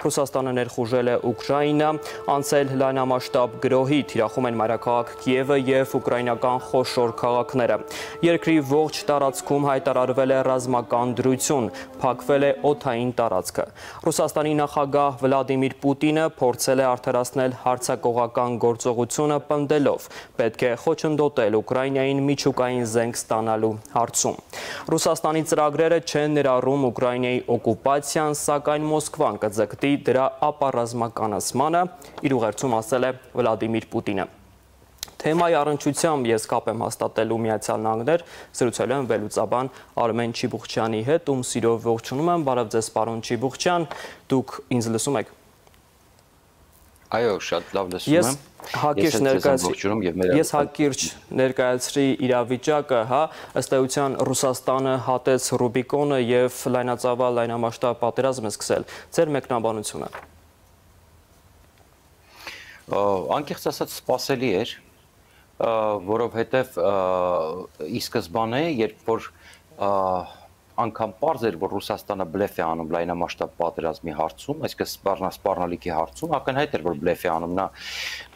Ռուսաստանը ներխուժել է Ուկրաինա, անցել լայնամասշտաբ գրոհի, թիրախում են մայրաքաղաք Կիևը եւ ուկրաինական խոշոր քաղաքները։ Երկրի ողջ տարածքում հայտարարվել է ռազմական դրություն, փակվել է օթային տարածքը։ Ռուսաստանի նախագահ Վլադիմիր Պուտինը փորձել է արդարացնել հարցակողական գործողությունը պնդելով. պետք է խոչընդոտել Ուկրաինային միջուկային զենք ստանալու հարցում։ Ռուսաստանի ծրագրերը չեն ներառում Ուկրաինայի օկուպացիան, սակայն Մոսկվան կձգտի դրա ապառազմականացմանը, իր ուղերձում ասել է Վլադիմիր Պուտինը։ Թեմայի առնչությամբ ես կապ եմ հաստատելու Միացյալ Նահանգներ, զրուցելու եմ վերլուծաբան Արմեն Չիբուխչյանի հետ, ում սիրով ողջունում եմ, բարև ձեզ պարոն Չիբուխչյան, դուք ինձ լսում եք։ Այո, շատ լավ լսում եմ։ Ես հակիրճ ներկայացրում եւ մեր Ես հակիրճ ներկայացրի իրավիճակը, հա, ըստ էության Ռուսաստանը հատեց Ռուբիկոնը եւ լայնածավալ լայնամասշտաբ պատերազմ է սկսել։ Ձեր մեկնաբանությունը։ Անկեղծ ասած սпасելի էր, որովհետեւ ի սկզբանե, երբ որ և, անգամ པարզ էր, որ Ռուսաստանը բլեֆ է անում լայնամասշտաբ պատերազմի հարցում, այսինքն սպառնասպառնալիքի հարցում, ակնհայտ էր, որ բլեֆ է անում նա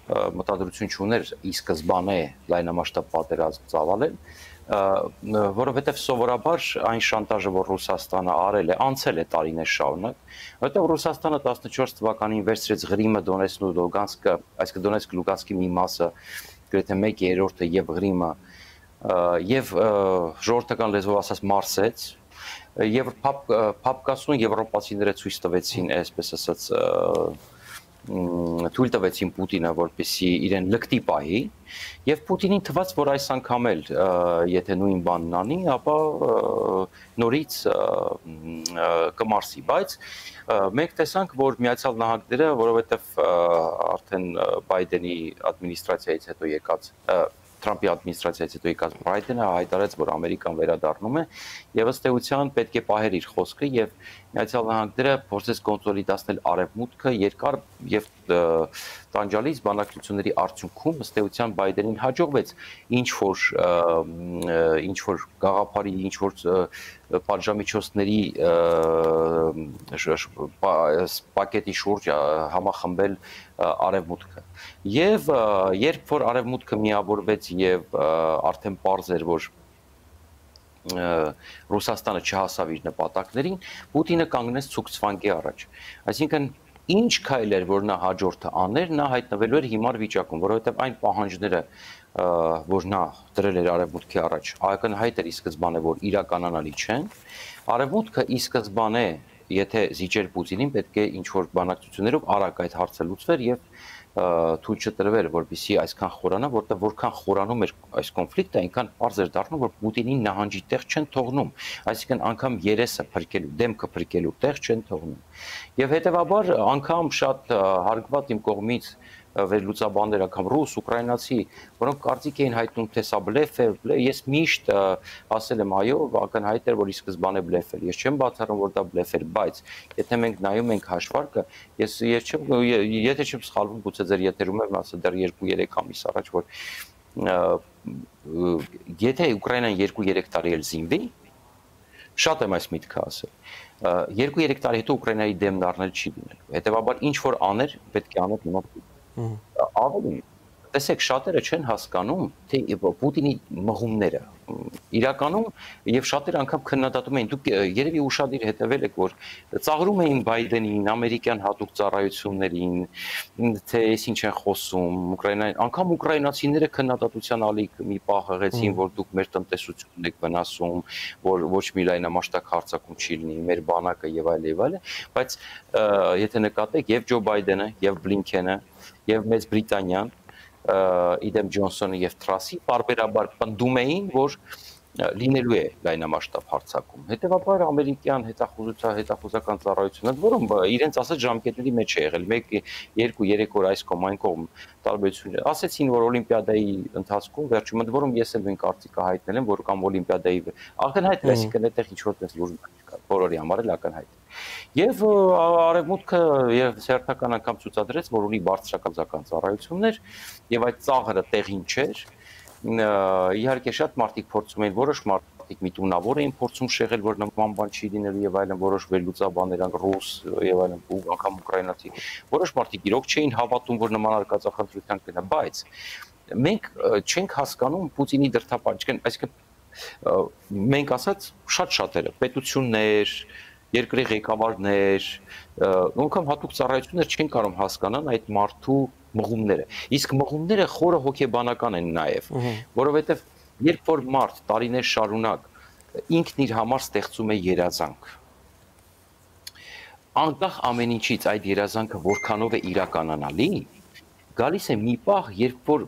մտադրություն չուներ ի սկզբանե լայնամասշտաբ պատերազմ ծավալել, որովհետև սովորաբար այն շանտաժը, որ Ռուսաստանը արել է, անցել է տարիներ շարունակ, որովհետև Ռուսաստանը 14 թվականին վերցրեց Ղրիմը, Դոնեցկն ու Լուգանսկը, այսինքն Դոնեցկ Լուգանսկի մի մասը, գրեթե 1/3-ը եւ Ղրիմը եւ ժողովրդական լեզվով ասած Մարսեց եւ փապկասուն եվրոպացիները ցույց տվեցին, այսպես ասած թույլ տվեցին Պուտինը, որպեսի իրեն լկտի պահի, եւ Պուտինին թվաց, որ այս անգամ էլ եթե նույն բանն անի, ապա նորից կմարսի, բայց մենք տեսանք, որ Միացյալ Նահանգները, որովհետեւ արդեն Բայդենի ադմինիստրացիայից հետո եկած Թրամփի ադմինիստրացիայից հետո եկած Բայդենը հայտարարեց, որ Ամերիկան վերադառնում է եւ ըստ էության պետք է պահեր իր խոսքը եւ Միացյալ Նահանգները փորձեց կոնսոլիդացնել արևմուտքը երկար եւ տանջալից բանակցությունների արդյունքում ըստ էության Բայդենին հաջողվեց ինչ որ ինչ որ գաղափարի ինչ որ պատժամիջոցների պակետի շուրջ համախմբել արևմուտքը եւ երբ որ արևմուտքը միավորվեց եւ արդեն པարզ էր որ Ռուսաստանը չհասավ իր նպատակներին, Պուտինը կանգնեց ցուկցվանկի առաջ։ Այսինքն ինչ քայլ էր, որ նա հաջորդը աներ, նա հայտնվելու էր հիմար վիճակում, որովհետև այն պահանջները, որ նա դրել էր արևմուտքի առաջ, ակնհայտ էր ի սկզբանե, որ իրականանալի չեն։ Արևմուտքը ի սկզբանե, եթե զիջեր Պուտինին, պետք է ինչ որ բանակցություններով արագ այդ հարցը լուծվեր եւ թույլ չտրվեր, որպեսզի այսքան խորանա, որտեղ որքան խորանում էր այս կոնֆլիկտը, այնքան པարզ էր դառնում, որ Պուտինին նահանջի տեղ չեն թողնում, այսինքն անգամ երեսը փրկելու, դեմքը փրկելու տեղ չեն թողնում։ Եվ հետեւաբար անգամ շատ հարգված իմ կողմից վերլուծաբաններ անգամ ռուս, ուկրաինացի, որոնք կարծիք էին հայտնում թե սա բլեֆ է, ես միշտ ասել եմ այո, ակնհայտ էր որ ի սկզբանե բլեֆ էր։ Ես չեմ բացառում որ դա բլեֆ էր, բայց եթե մենք նայում ենք հաշվարկը, ես ես չեմ եթե չեմ սխալվում, գուցե ձեր եթերում եմ ասել դեռ 2-3 ամիս առաջ որ եթե Ուկրաինան 2-3 տարի էլ զինվի, շատ եմ այս միտքը ասել 2-3 տարի հետո Ուկրաինայի դեմն առնել չի լինելու։ Հետևաբար ինչ որ աներ, պետք է աներ հիմա Ավելի տեսեք շատերը չեն հասկանում թե Պուտինի մղումները իրականում եւ շատերը անգամ քննադատում էին դուք երևի ուշադիր հետևել եք որ ծաղրում էին Բայդենին, ամերիկյան հատուկ ծառայություններին, թե այս ինչ են խոսում, Ուկրաինային, անգամ ուկրաինացիները քննադատության ալիք մի պահ հղեցին, որ դուք մեր տնտեսությունն եք վնասում, որ ոչ մի լայնամասշտաբ հարցակում չի լինի, մեր բանակը եւ այլ եւ այլ, բայց եթե նկատեք եւ Ջո Բայդենը եւ Բլինքենը եւ Մեծ Բրիտանիան իդեմ Ջոնսոնը եւ Թրասի բարբերաբար պնդում էին, որ լինելու է լայնամասշտաբ հարցակում։ Հետևաբար ամերիկյան հետախուզության հետախուզական ծառայությունը, որում իրենց ասած ժամկետների մեջ է եղել 1 2 3 օր այս կողմ այն կողմ տարբերություն։ Ասեցին, որ Օլիմպիադայի ընթացքում վերջում ընդ որում ես էլ նույն կարծիքը հայտնել եմ, որ կամ Օլիմպիադայի ակնհայտ է, այսինքն այդտեղ ինչ որ տես լուրջ բոլորի համար էլ ակնհայտ։ Եվ արևմուտքը եւ սերտական անգամ ցուցադրեց, որ ունի բարձրակազական ծառայություններ եւ այդ ծաղրը տեղին չէր, իհարկե շատ մարդիկ փորձում էին որոշ մարդ մարդիկ միտունավոր էին փորձում շեղել, որ նման բան չի լինելու եւ այլն, որոշ վերլուծաբաներ ան ռուս եւ այլն, ու անգամ ուկրաինացի։ Որոշ մարդիկ իրոք չէին հավատում, որ նման արկածախնդրության կգնա, բայց մենք չենք հասկանում Պուտինի դրթապանճ, այսինքն մենք ասած շատ շատերը պետություններ, երկրի ղեկավարներ, ոնքան հատուկ ծառայություններ չեն կարող հասկանան այդ մարդու մղումները։ Իսկ մղումները խորը հոգեբանական են նաև, որովհետև երբ որ մարդ տարիներ շարունակ ինքն իր համար ստեղծում է երազանք, անկախ ամեն ինչից այդ երազանքը որքանով է իրականանալի, գալիս է մի պահ, երբ որ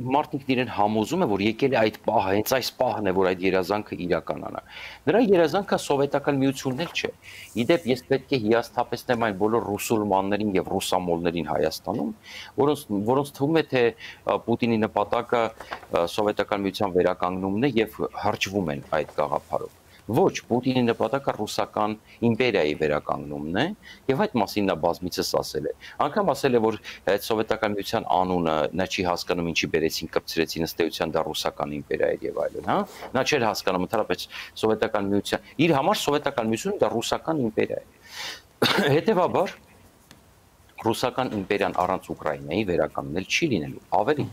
մարդիկ իրեն համոզում է, որ եկել է այդ պահը, հենց այս պահն է, որ այդ երազանքը իրականանա։ Նրա երազանքը սովետական միությունն էլ չէ։ Իդեպ ես պետք է հիասթափեցնեմ այն բոլոր ռուսուլմաններին եւ ռուսամոլներին Հայաստանում, որոնց որոնց թվում է թե Պուտինի նպատակը սովետական միության վերականգնումն է եւ հրճվում են այդ գաղափարով։ Ոչ, Պուտինի նպատակը ռուսական իմպերիայի վերականգնումն է, եւ այդ մասին նա բազմիցս ասել է։ Անկամ ասել է, որ այդ սովետական միության անունը նա չի հասկանում ինչի բերեցին, կպցրեցին ըստ էության դա ռուսական իմպերիա էր եւ այլն, հա։ Նա չէր հասկանում ընդհանրապես սովետական միության։ Իր համար սովետական միությունը դա ռուսական իմպերիա է։ Հետևաբար ռուսական իմպերիան առանց Ուկրաինայի վերականգնել չի լինելու։ Ավելի,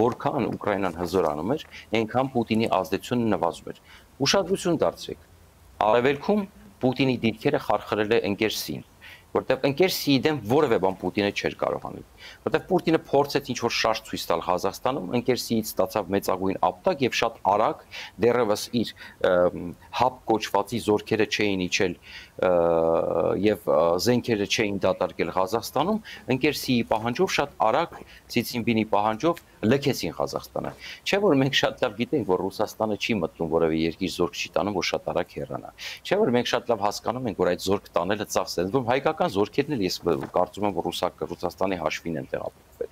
որքան Ուկրաինան հզորանում էր, այնքան Պուտինի ազդեցությունը նվազում էր ուշադրություն դարձրեք։ Արևելքում Պուտինի դիրքերը խարխրել է ընկեր Սին որտեղ ընկեր Սիդեն որևէ բան Պուտինը չէր կարող անել։ Որտեղ Պուտինը փորձեց ինչ որ շարժ ցույց տալ Ղազախստանում, ընկեր Սիից ստացավ մեծագույն ապտակ եւ շատ արագ դեռևս իր հապ կոչվածի զորքերը չէին իջել եւ զենքերը չէին դատարկել Ղազախստանում, ընկեր Սիի պահանջով շատ արագ Ցիցինպինի պահանջով լքեցին Ղազախստանը։ Չէ՞ որ մենք շատ լավ գիտենք, որ Ռուսաստանը չի մտնում որևէ երկիր զորք չի տանում, որ շատ արագ հեռանա։ Չէ՞ որ մենք շատ լավ հասկանում ենք, որ այդ զորք տանելը ծախս է։ Դու հայկական զորքերն էլ ես կարծում եմ, որ Ռուսակ Ռուսաստանի հաշվին են տեղափոխվել։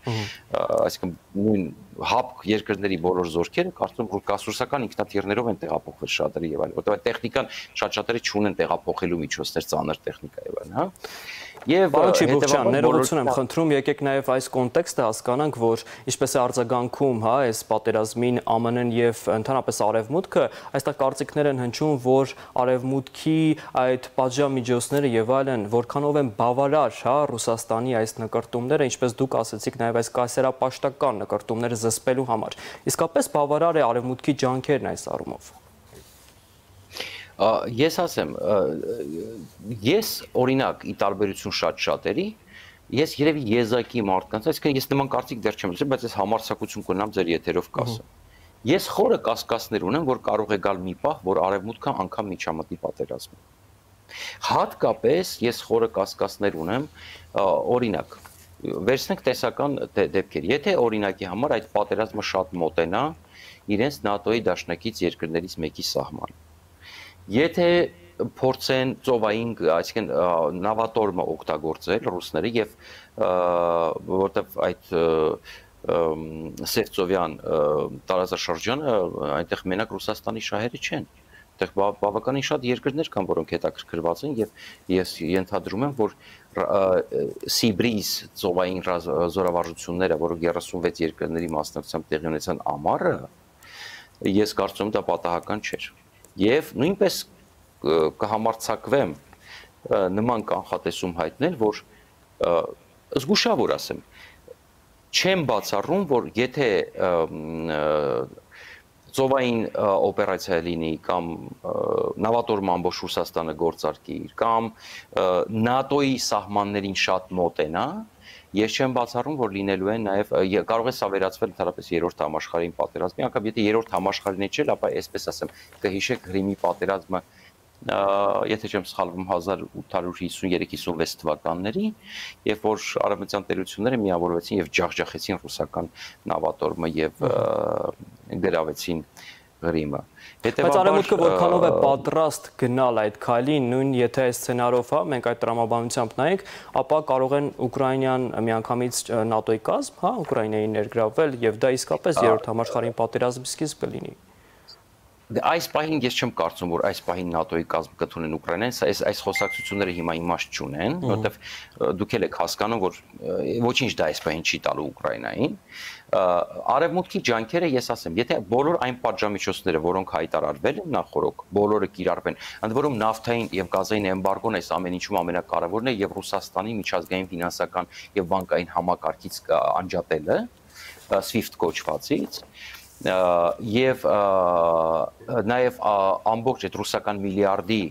Այսինքն նույն հապ երկրների բոլոր զորքերը կարծում եմ ռուսական ինքնաթիռներով են տեղափոխվել շատերը եւ այլն, որտեղ այդ տեխնիկան շատ շատերը չունեն տեղափոխելու միջոցներ, ծանր տեխնիկա եւ այլն, հա։ Եվ Պարոն Չիբուկյան, ներողություն եմ խնդրում, եկեք նաև այս կոնտեքստը հասկանանք, որ ինչպես է արձագանքում, հա, այս պատերազմին ԱՄՆ-ն եւ ընդհանրապես Արևմուտքը, այստեղ կարծիքներ են հնչում, որ Արևմուտքի այդ պատժամիջոցները եւ այլն որքանով են բավարար, հա, Ռուսաստանի այս նկարտումները, ինչպես դուք ասացիք, նաև այս կայսերապաշտական նկարտումները զսպելու համար։ Իսկապես բավարար է Արևմուտքի ջանքերն այս առումով ես ասեմ ես օրինակ ի տարբերություն շատ շատերի ես երևի եզակի մարդկանց այսինքն ես նման կարծիք դեռ չեմ լսել բայց ես համարցակություն կունենամ ձեր եթերով կասեմ ես խորը կասկածներ ունեմ որ կարող է գալ մի պահ որ արևմուտքը անգամ միջամտի պատերազմի հատկապես ես խորը կասկածներ ունեմ օրինակ վերցնենք տեսական դեպքեր եթե օրինակի համար այդ պատերազմը շատ մոտենա իրենց ՆԱՏՕ-ի դաշնակից երկրներից մեկի սահմանը Եթե փորձեն ծովային, այսինքն նավատորմը օգտագործել ռուսները եւ որտեվ այդ Սևծովյան տարածաշրջանը այնտեղ մենակ Ռուսաստանի շահերը չեն այդտեղ բավականին շատ երկրներ կան, որոնք հետաքրքրված են եւ ես ենթադրում եմ, որ Սիբրիզ ծովային զորավարժությունները, որոնք 36 երկրների մասնակցությամբ տեղի ունեցան ամառը, ես կարծում դա պատահական չէր եւ նույնպես կհամարցակվեմ նման կանխատեսում հայտնել, որ զգուշավոր ասեմ, չեմ բացառում, որ եթե ծովային օպերացիա լինի կամ նավատորմ ամբողջ Ռուսաստանը գործարկի կամ ՆԱՏՕ-ի սահմաններին շատ մոտենա, Ես չեմ բացառում, որ լինելու են նաև կարող է սա վերածվել ընդհանրապես երրորդ համաշխարհային պատերազմի, անկամ եթե երրորդ համաշխարհին է չէ, ապա այսպես ասեմ, կհիշեք Ղրիմի պատերազմը եթե չեմ սխալվում 1853-56 թվականների, երբ որ արևմտյան տերությունները միավորվեցին եւ ջախջախեցին ռուսական նավատորմը եւ գրավեցին Ղրիմը։ Բայց արևմուտքը որքանով է պատրաստ գնալ այդ քայլին, նույն եթե այս սցենարով հա մենք այդ տրամաբանությամբ նայենք, ապա կարող են Ուկրաինան միանգամից ՆԱՏՕ-ի կազմ, հա, Ուկրաինայի ներգրավել եւ դա իսկապես երրորդ համաշխարհային պատերազմի սկիզբը լինի։ Դե այս պահին ես չեմ կարծում, որ այս պահին ՆԱՏՕ-ի կազմ կթունեն Ուկրաինային, սա այս այս խոսակցությունները հիմա իմաստ չունեն, որովհետև դուք եք հասկանում, որ ոչինչ դա այս պահին չի տալու Ուկրաինային արևմուտքի ջանքերը ես ասեմ, եթե բոլոր այն պատժամիջոցները, որոնք հայտարարվել են նախորոք, բոլորը կիրառվեն, ընդ որում նավթային եւ գազային էմբարգոն այս ամեն ինչում ամենակարևորն է եւ Ռուսաստանի միջազգային ֆինանսական եւ բանկային համակարգից անջատելը SWIFT կոչվածից եւ նաեւ ամբողջ այդ ռուսական միլիարդի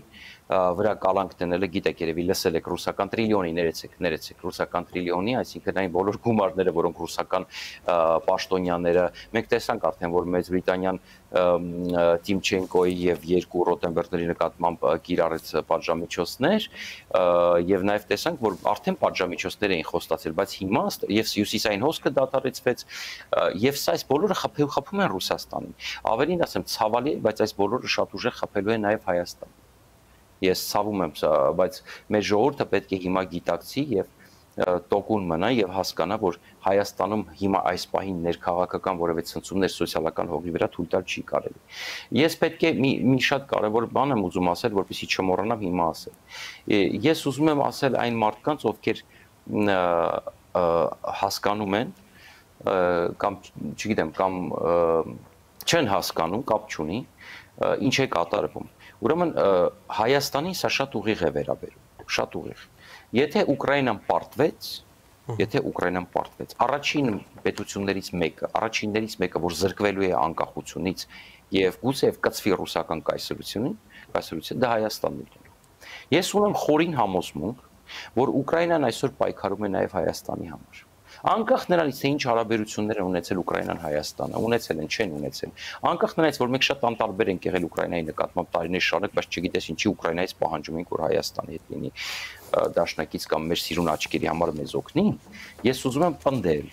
վրա կալանք տնելը, գիտեք երևի լսել եք ռուսական տրիլիոնի, ներեցեք, ներեցեք, ռուսական տրիլիոնի, այսինքն այն բոլոր գումարները, որոնք ռուսական պաշտոնյաները, մենք տեսանք արդեն, որ Մեծ Բրիտանիան Տիմչենկոյի եւ երկու Ռոտենբերգների նկատմամբ կիրառեց պատժամիջոցներ եւ նաեւ տեսանք, որ արդեն պատժամիջոցներ էին խոստացել, բայց հիմա եւ հյուսիսային հոսքը դադարեցվեց եւ սա այս բոլորը խփում են Ռուսաստանին։ Ավելին ասեմ, ցավալի բայց այս բոլորը շատ ուժեղ խփելու է նաեւ Հայաստան ես ցավում եմ, բայց մեր ժողովուրդը պետք է հիմա գիտակցի եւ տոկուն մնա եւ հասկանա, որ Հայաստանում հիմա այս պահին ներքաղաքական որևէ ցնցումներ սոցիալական հողի վրա թույլ տալ չի կարելի։ Ես պետք է մի մի շատ կարևոր բան եմ ուզում ասել, որպեսզի չմոռանամ հիմա ասել։ Ես ուզում եմ ասել այն մարդկանց, ովքեր հասկանում են կամ չգիտեմ, կամ չեն հասկանում, կապ չունի, ինչ է կատարվում Ուրեմն Հայաստանին սա շատ ուղիղ է վերաբերում, շատ ուղիղ։ Եթե Ուկրաինան պարտվեց, եթե Ուկրաինան պարտվեց, առաջին պետություններից մեկը, առաջիններից մեկը, որ զրկվելու է անկախությունից եւ գուցեև կծվի ռուսական կայսրությունին, կայսրությունը դա Հայաստանն է։ Ես ունեմ խորին համոզմունք, որ Ուկրաինան այսօր պայքարում է նաեւ Հայաստանի համար անկախ նրանից թե ինչ հարաբերություններ են ունեցել Ուկրաինան Հայաստանը, ունեցել են, չեն ունեցել։ Անկախ նրանից, որ մենք շատ անտարբեր ենք եղել Ուկրաինայի նկատմամբ տարիներ շարունակ, բայց չգիտես ինչի Ուկրաինայից պահանջում ենք, որ Հայաստանի հետ լինի դաշնակից կամ մեր սիրուն աչքերի համար մեզ օգնի, ես ուզում եմ պնդել,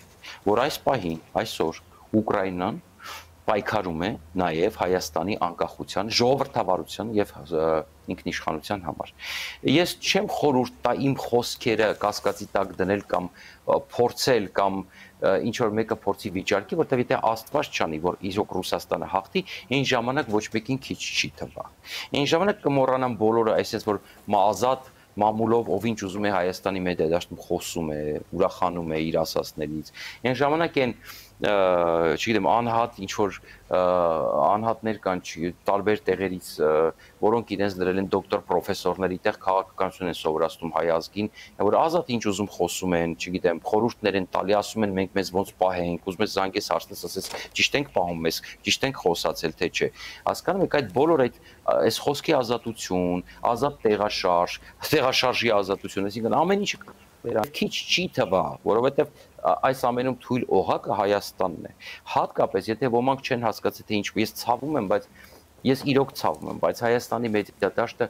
որ այս պահին, այսօր Ուկրաինան պայքարում է նաև Հայաստանի անկախության, ժողովրդավարության եւ ինքնիշխանության համար։ Ես չեմ խորհուրդ տա իմ խոսքերը կասկածի տակ դնել կամ փորձել կամ ինչ որ մեկը փորձի վիճարկի, որտեղ եթե Աստված չանի, որ իզոք Ռուսաստանը հաղթի, այն ժամանակ ոչ մեկին քիչ չի թվա։ Այն ժամանակ կմոռանան բոլորը, այսպես որ մազատ մամուլով ով ինչ ուզում է Հայաստանի մեջ դաշտում խոսում է, ուրախանում է իր ասածներից։ Այն ժամանակ են չգիտեմ, անհատ ինչ որ անհատներ կան տարբեր տեղերից, որոնք իրենց դրել են դոկտոր պրոֆեսորների տեղ քաղաքականություն են սովորացնում հայ ազգին, որ ազատ ինչ ուզում խոսում են, չգիտեմ, խորհուրդներ են տալի, ասում են մենք մեզ ոնց պահենք, ուզում ես զանգես հարցնես, ասես ճիշտ ենք պահում մեզ, ճիշտ ենք խոսացել թե չէ։ Հասկանում եք այդ բոլոր այդ այս խոսքի ազատություն, ազատ տեղաշարժ, տեղաշարժի ազատություն, այսինքն ամեն ինչը քիչ չի թվա, որովհետև այս ամենում թույլ օղակը Հայաստանն է։ Հատկապես եթե ոմանք չեն հասկացել թե ինչու ես ցավում եմ, բայց ես իրոք ցավում եմ, բայց Հայաստանի մեդիադաշտը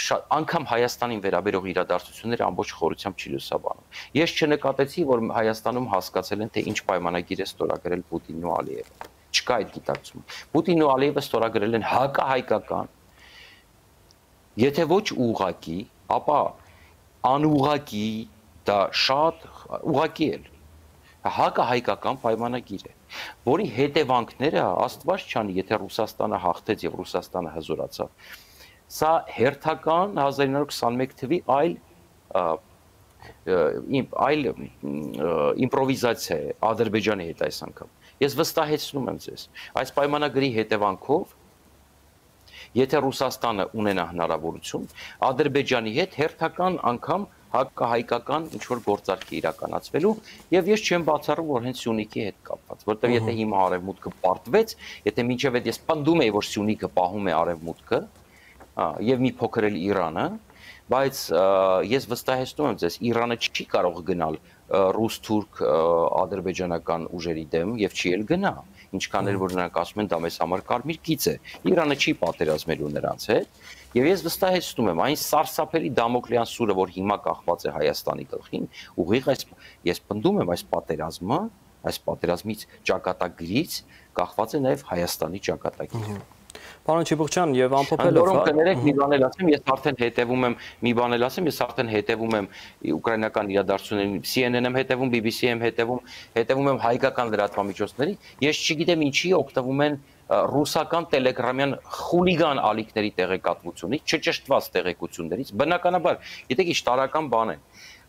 շատ անգամ Հայաստանին վերաբերող իրադարձությունները ամբողջ խորությամբ չի լուսաբանում։ Ես չնկատեցի, որ Հայաստանում հասկացել են, թե ինչ պայմանագիր է ստորագրել Պուտինն ու Ալիևը։ Չկա այդ գիտակցում։ Պուտինն ու Ալիևը ստորագրել են հակահայկական Եթե ոչ ուղակի, ապա անուղակի դա շատ ուղակի է հակը հայկական պայմանագիր է որի հետևանքները աստված չանի եթե ռուսաստանը հաղթեց եւ ռուսաստանը հզորացավ սա հերթական 1921 թվի այլ այլ իմպրովիզացիա է ադրբեջանի հետ այս անգամ ես վստահեցնում եմ ձեզ այս պայմանագրի հետևանքով եթե Ռուսաստանը ունենա հնարավորություն Ադրբեջանի հետ հերթական անգամ հակահայկական ինչ որ գործարքի իրականացվելու եւ ես չեմ բացառում որ հենց Սյունիքի հետ կապված որտեղ եթե հիմա արևմուտքը պարտվեց եթե մինչև այդ ես պնդում եի որ Սյունիքը պահում է արևմուտքը եւ մի փոքր էլ Իրանը բայց ես վստահեցնում եմ ձեզ Իրանը չի կարող գնալ ռուս-թուրք ադրբեջանական ուժերի դեմ եւ չի էլ գնա ինչքան էլ որ նրանք ասում են դա մեզ համար կարմիր գիծ է Իրանը չի պատերազմելու նրանց հետ Եվ ես վստահեցնում եմ, այն սարսափելի Դամոկլեան սուրը, որ հիմա կախված է Հայաստանի գլխին, ուղիղ այս ես պնդում եմ այս պատերազմը, այս պատերազմից ճակատագրից կախված է նաև Հայաստանի ճակատագիրը։ Պարոն Չիբուխչյան, եւ ամփոփելով, հա։ կներեք մի բան էլ ասեմ, ես արդեն հետևում եմ, մի բան էլ ասեմ, ես արդեն հետևում եմ ուկրաինական իրադարձություններին, CNN-ում հետևում, BBC-ում հետևում, հետևում եմ հայկական լրատվամիջոցների։ Ես չգիտեմ ինչի օգտվում են ռուսական տելեգրամյան խուլիգան ալիքների տեղեկատվությունից, չճշտված տեղեկություններից, բնականաբար, գիտեք, ինչ տարական բան է։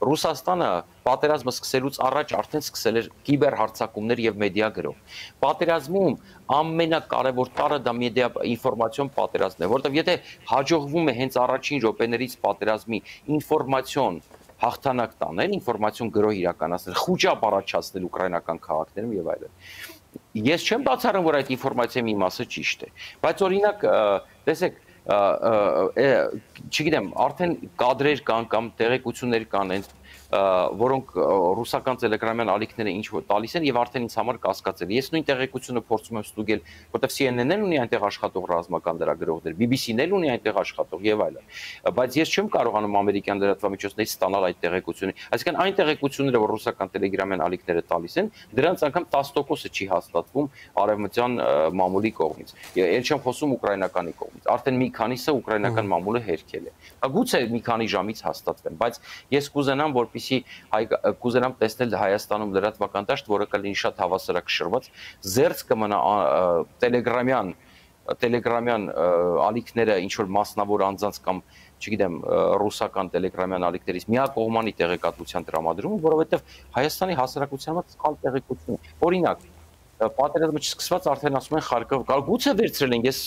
Ռուսաստանը պատերազմը սկսելուց առաջ արդեն սկսել էր կիբերհարցակումներ եւ մեդիա գրով։ Պատերազմում ամենակարևոր տարը դա մեդիա ինֆորմացիոն պատերազմն է, որովհետեւ եթե հաջողվում է հենց առաջին րոպեներից պատերազմի ինֆորմացիոն հաղթանակ տանել, ինֆորմացիոն գրոհ իրականացնել, խոճապ առաջացնել ուկրաինական քաղաքներում եւ այլն։ Ես չեմ բացառում, որ այդ ինֆորմացիայի մի մասը ճիշտ է, բայց օրինակ, տեսեք, չգիտեմ, արդեն կադրեր կան կամ տեղեկություններ կան այն որոնք ռուսական տելեգրամյան ալիքները ինչ որ տալիս են եւ արդեն ինձ համար կասկածել։ Ես նույն տեղեկությունը փորձում եմ ստուգել, որտեղ CNN-ն ունի այնտեղ աշխատող ռազմական լրագրողներ, BBC-ն էլ ունի այնտեղ աշխատող եւ այլն։ Բայց ես չեմ կարողանում ամերիկյան լրատվամիջոցներից ստանալ այդ տեղեկությունը։ Այսինքն այն տեղեկությունները, որ ռուսական տելեգրամյան ալիքները տալիս են, դրանց անգամ 10%-ը չի հաստատվում արևմտյան մամուլի կողմից։ Ես չեմ խոսում ուկրաինականի կողմից։ Արդեն մի քանիսը ուկրաինական մամուլը հերքել է։ Գուցե մի քանի ժամից հաստատվեն, բայց ես կուզենամ, որպեսզի որպեսի կուզենամ տեսնել Հայաստանում լրատվական դաշտ, որը կլինի շատ հավասարակշռված, զերծ կմնա տելեգրամյան տելեգրամյան ալիքները ինչ որ մասնավոր անձանց կամ չգիտեմ ռուսական տելեգրամյան ալիքներից միակողմանի տեղեկատվության տրամադրումը, որովհետև Հայաստանի հասարակության մոտ սխալ տեղեկություն։ Օրինակ, պատերազմը չսկսված արդեն ասում են Խարկով, կարող գուցե վերցրել են, ես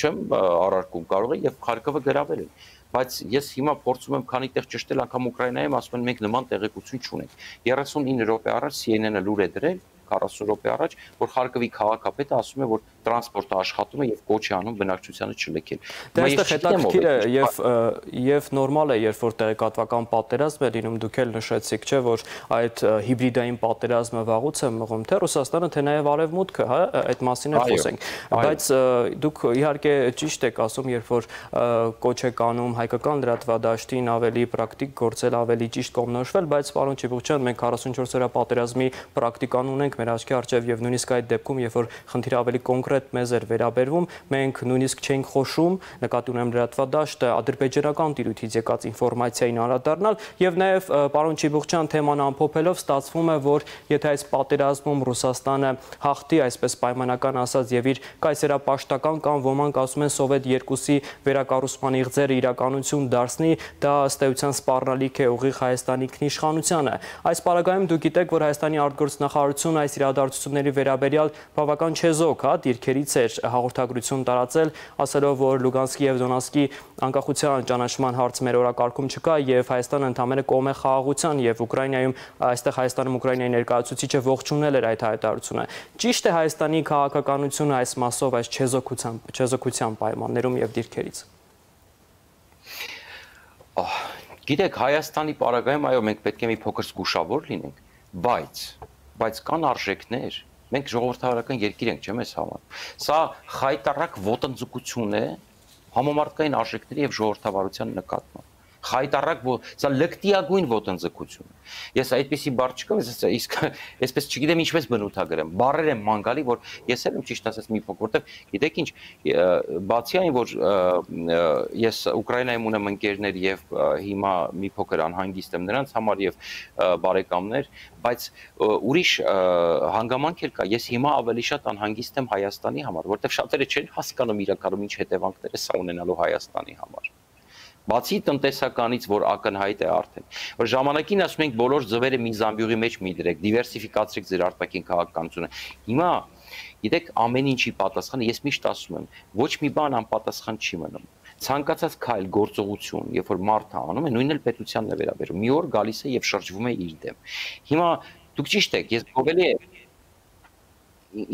չեմ առարկում, կարող է եւ Խարկովը գրավել են բայց ես հիմա փորձում եմ քանի տեղ ճշտել անգամ Ուկրաինայում ասում են մենք նման տեղեկություն չունենք 39 րոպե առաջ CNN-ը լուր է դրել 40 րոպե առաջ, որ Խարկովի քաղաքապետը ասում է, որ տրանսպորտը աշխատում է եւ կոչ է անում բնակչությանը չլքել։ Դա այստեղ հետաքրքիր է եւ եւ նորմալ է, երբ որ տեղեկատվական պատերազմ է լինում, դուք էլ նշեցիք, չէ, որ այդ հիբրիդային պատերազմը վաղուց է մղում թե Ռուսաստանը, թե նաեւ Արևմուտքը, հա, այդ մասին էլ խոսենք։ Բայց դուք իհարկե ճիշտ եք ասում, երբ որ կոչ եք անում հայկական լրատվադաշտին ավելի պրակտիկ գործել, ավելի ճիշտ կողմնորոշվել, բայց պարոն Չիբուխչյան, մենք 44 օրյա պատերազմի պրակտիկան ունենք մեր աչքի առջև եւ նույնիսկ այդ դեպքում, երբ որ խնդիրը ավելի կոնկրետ մեզ էր վերաբերվում, մենք նույնիսկ չէինք խոսում, նկատի ունեմ լրատվադաշտը ադրբեջանական տիրույթից եկած ինֆորմացիային անդրադառնալ եւ նաեւ պարոն Չիբուխչյան թեման ամփոփելով ստացվում է, որ եթե այս պատերազմում Ռուսաստանը հաղթի, այսպես պայմանական ասած եւ իր կայսերապաշտական կամ ոմանք ասում են սովետ 2-ի վերակառուցման իղձերը իրականություն դարձնի, դա ըստ էության սպառնալիք է ուղիղ Հայաստանի քնիշխանությանը։ Այս պարագայում դուք գիտեք, որ Հայաստանի արտգործնախարարությունը այս իրադարձությունների վերաբերյալ բավական չեզոք, հա, դիրքերից էր հաղորդագրություն տարածել, ասելով, որ Լուգանսկի եւ Դոնասկի անկախության ճանաչման հարց մեր օրակարգում չկա եւ Հայաստանը ընդհանրապես կողմ է խաղաղության եւ Ուկրաինայում այստեղ Հայաստանում Ուկրաինայի ներկայացուցիչը ողջունել էր այդ հայտարարությունը։ Ճիշտ է Հայաստանի քաղաքականությունը այս մասով այս չեզոքության չեզոքության պայմաններում եւ դիրքերից։ Գիտեք, Հայաստանի պարագայում այո, մենք պետք է մի փոքր զգուշավոր լինենք, բայց բայց կան արժեքներ։ Մենք ժողովրդավարական երկիր ենք, չէ՞ մեզ համար։ Սա խայտարակ ոտնձգություն է համամարտկային արժեքների եւ ժողովրդավարության նկատմամբ խայտարակ սա լկտիագույն ոտնձգություն ես այդպեսի բառ չկամ իսկ այսպես չգիտեմ ինչպես բնութագրեմ բառեր եմ մանգալի որ ես էլ եմ ճիշտ ասած մի փոքր որտեվ գիտեք ինչ բացի այն որ ես ուկրաինայում ունեմ ընկերներ եւ հիմա մի փոքր անհանգիստ եմ նրանց համար եւ բարեկամներ բայց ուրիշ հանգամանք էլ կա ես հիմա ավելի շատ անհանգիստ եմ Հայաստանի համար որտեվ շատերը չեն հասկանում իրականում ինչ հետևանքներ է սա ունենալու Հայաստանի համար Բացի տնտեսականից, որ ակնհայտ է արդեն։ Որ ժամանակին ասում ենք բոլոր ձվերը մի զամբյուղի մեջ մի դրեք, դիվերսիֆիկացրեք ձեր արտաքին քաղաքականությունը։ Հիմա գիտեք ամեն ինչի պատասխանը ես միշտ ասում եմ, ոչ մի բան անպատասխան չի մնում ցանկացած քայլ գործողություն, երբ որ մարդը անում է, նույնն էլ պետությանն է վերաբերում։ Մի օր գալիս է եւ շրջվում է իր դեմ։ Հիմա դուք ճիշտ եք, ես գովելի է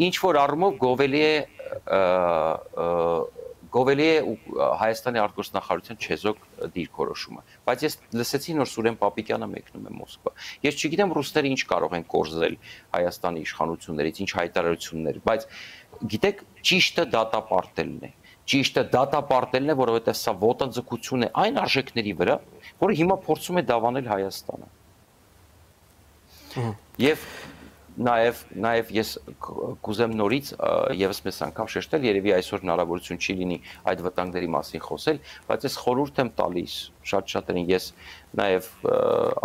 ինչ որ առումով գովելի է գովելի է Հայաստանի արտգործնախարարության չեզոք դիրքորոշումը բայց ես լսեցի նոր Սուրեն Պապիկյանը մեկնում է Մոսկվա ես չգիտեմ ռուսները ինչ կարող են կորզել Հայաստանի իշխանություններից ինչ հայտարարություններ բայց գիտեք ճիշտը դատապարտելն է ճիշտը դատապարտելն է որովհետև սա ոտնձգություն է այն արժեքների վրա որը հիմա փորձում է դավանել Հայաստանը Եվ Նաև նաև ես կուզեմ նորից եւս մեծ անգամ շեշտել, երևի այսօր հնարավորություն չի լինի այդ վտանգների մասին խոսել, բայց ես խորհուրդ եմ տալիս շատ շատերին ես նաև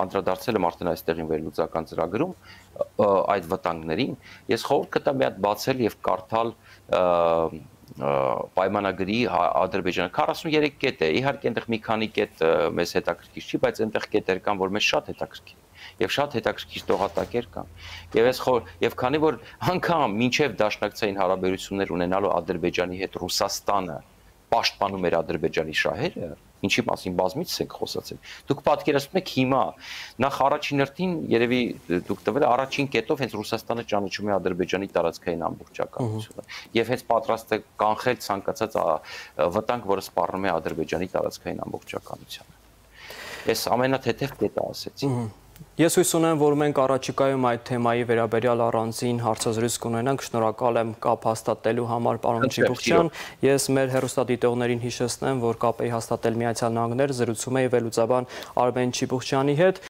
անդրադարձել եմ արդեն այստեղին վերլուծական ծրագրում, այդ վտանգներին, ես խորհուրդ կտամ մի հատ բացել եւ կարդալ պայմանագրի հա, Ադրբեջանը 43 կետ է։ Իհարկե այնտեղ մի քանի կետ մեզ հետաքրքիր չի, բայց այնտեղ կետեր կան, որ մեզ շատ հետաքրքիր եւ շատ հետաքրքիր տողատակեր կան։ Եվ ես խոր եւ քանի որ անգամ մինչեւ դաշնակցային հարաբերություններ ունենալու Ադրբեջանի հետ Ռուսաստանը պաշտպանում էր Ադրբեջանի շահերը, ինչի մասին բազմից ենք խոսացել։ Դուք պատկերացնում եք հիմա նախ առաջին հերթին երևի դուք տվել առաջին կետով հենց Ռուսաստանը ճանաչում է Ադրբեջանի տարածքային ամբողջականությունը եւ հենց պատրաստ է կանխել ցանկացած վտանգ, որը սպառնում է Ադրբեջանի տարածքային ամբողջականությանը։ Ես ամենաթեթև կետը ասեցի։ Ես հույս ունեմ, որ մենք առաջիկայում այդ թեմայի վերաբերյալ առանձին հարցազրույց կունենանք։ Շնորհակալ եմ կապ հաստատելու համար, պարոն Չիբուխյան։ Ես մեր հերոստատիտողներին հիշեցնեմ, որ կապ էի հաստատել Միացյալ Նահանգներ, զրուցում էի վերլուծաբան Արմեն Չիբուխյանի հետ։